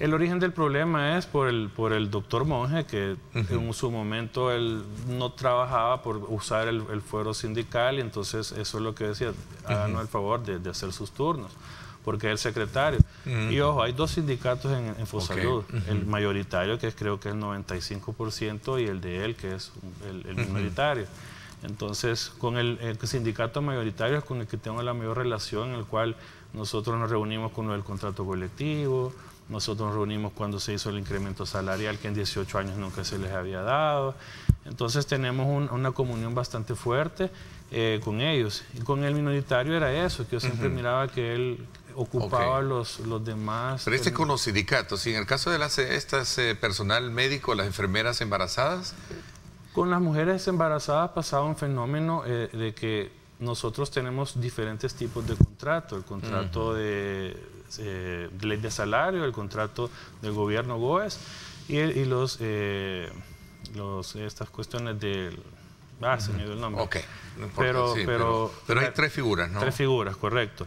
El origen del problema es por el, por el doctor Monge, que en su momento él no trabajaba por usar el, fuero sindical y entonces eso es lo que decía, háganos el favor de, hacer sus turnos, porque es el secretario. Y ojo, hay dos sindicatos en, en Fosalud, el mayoritario, que es, creo que es el 95%, y el de él, que es el, minoritario. Entonces, con el, sindicato mayoritario es con el que tengo la mayor relación, en el cual nosotros nos reunimos con el contrato colectivo, nosotros nos reunimos cuando se hizo el incremento salarial que en 18 años nunca se les había dado. Entonces tenemos una comunión bastante fuerte eh, con ellos. Y con el minoritario era eso, que yo siempre miraba que él ocupaba los, los demás. Pero este con los sindicatos, ¿y en el caso de las estas eh, personal médico, las enfermeras embarazadas? Con las mujeres embarazadas pasaba un fenómeno eh, de que nosotros tenemos diferentes tipos de contrato. El contrato de eh, ley de salario, el contrato del gobierno GOES y, los, eh, los, estas cuestiones del... Ah, se me dio el nombre. Ok, pero, pero, pero, hay tres figuras, ¿no? Tres figuras, correcto.